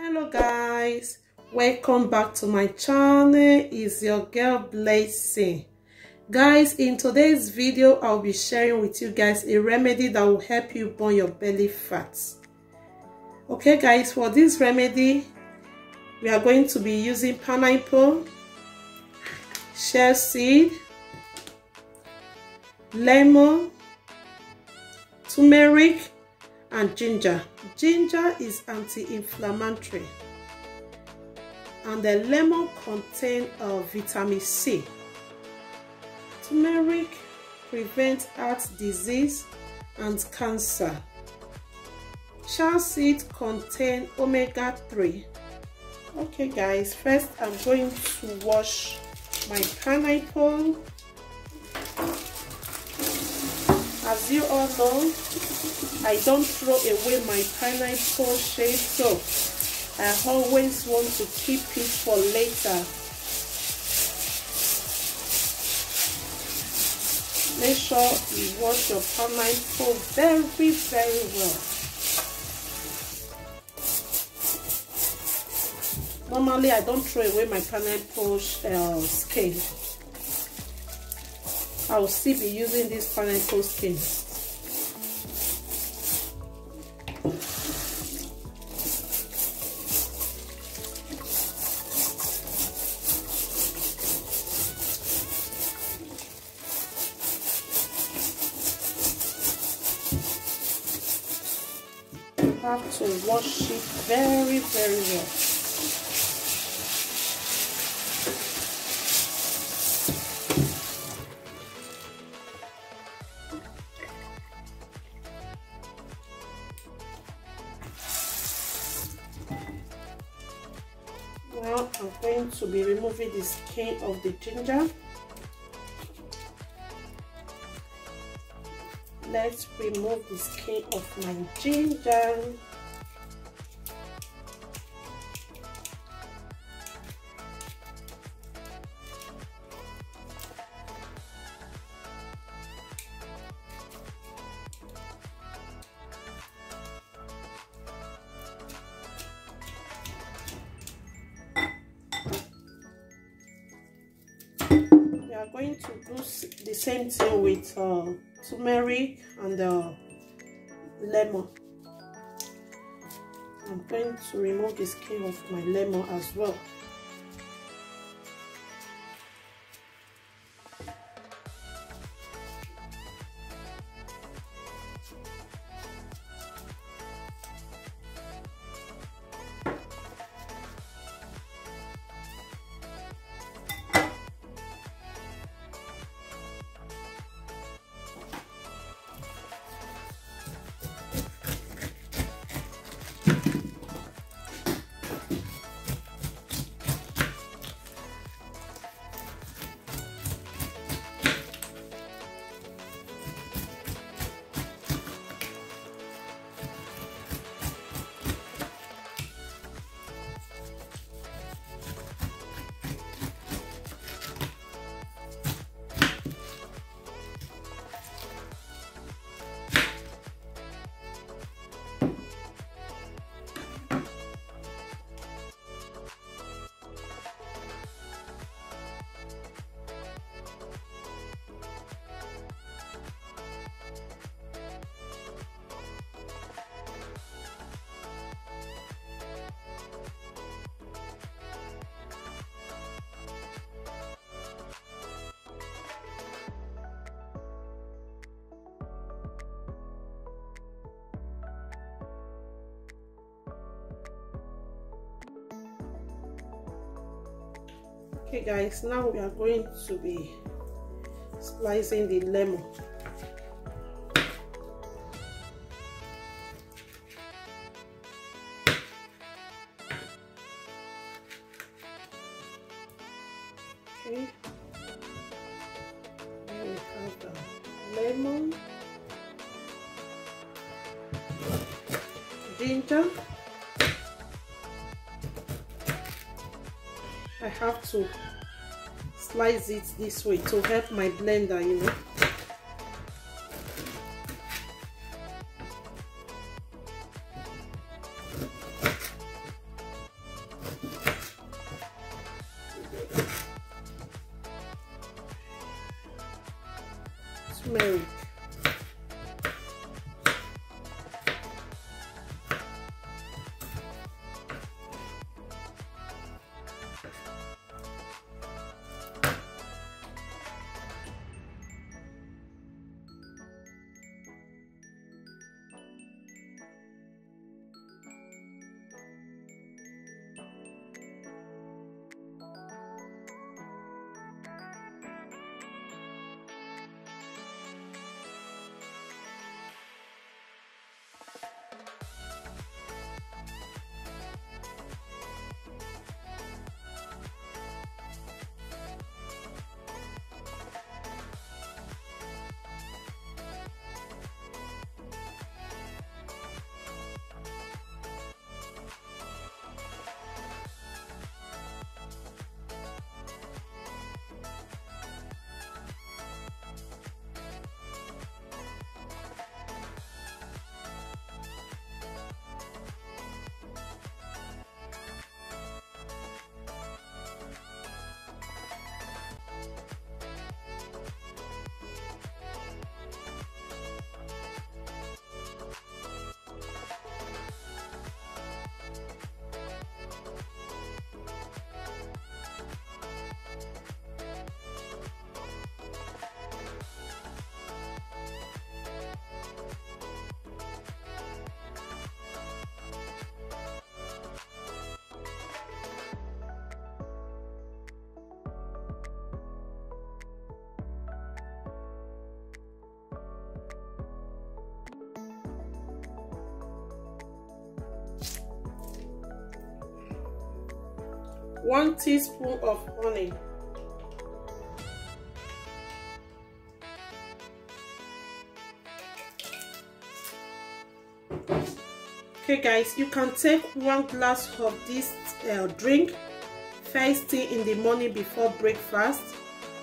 hello guys. Welcome back to my channel. Is your girl blessing guys in today's video i'll be sharing with you guys a remedy that will help you burn your belly fat. Okay guys for this remedy we are going to be using pineapple chia seed lemon turmeric and ginger. Ginger is anti-inflammatory and the lemon contains uh, vitamin c. Turmeric prevents heart disease and cancer. Chia seed contain omega-3 okay guys first i'm going to wash my pineapple. As you all know i don't throw away my pineapple shade so i always want to keep it for later. Make sure you wash your pineapple very very well. Normally i don't throw away my pineapple uh, skin. I will still be using this pineapple skin have to wash it very very well Now I'm going to be removing the skin of the ginger. Let's remove the skin of my ginger. we are going to do the same thing with uh, turmeric and lemon. I'm going to remove the skin of my lemon as well okay guys now we are going to be slicing the lemon. Okay. Here we have the lemon ginger I have to slice it this way to help my blender you know one teaspoon of honey. Okay guys you can take one glass of this uh, drink first thing in the morning before breakfast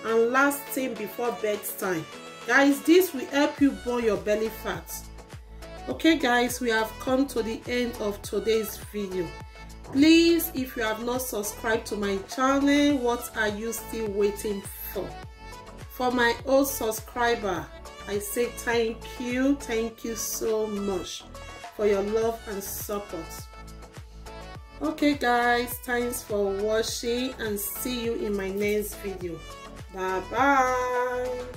and last thing before bedtime. Guys this will help you burn your belly fat. Okay guys we have come to the end of today's video please if you have not subscribed to my channel what are you still waiting for? For my old subscriber i say thank you thank you so much for your love and support. Okay guys thanks for watching and see you in my next video. Bye bye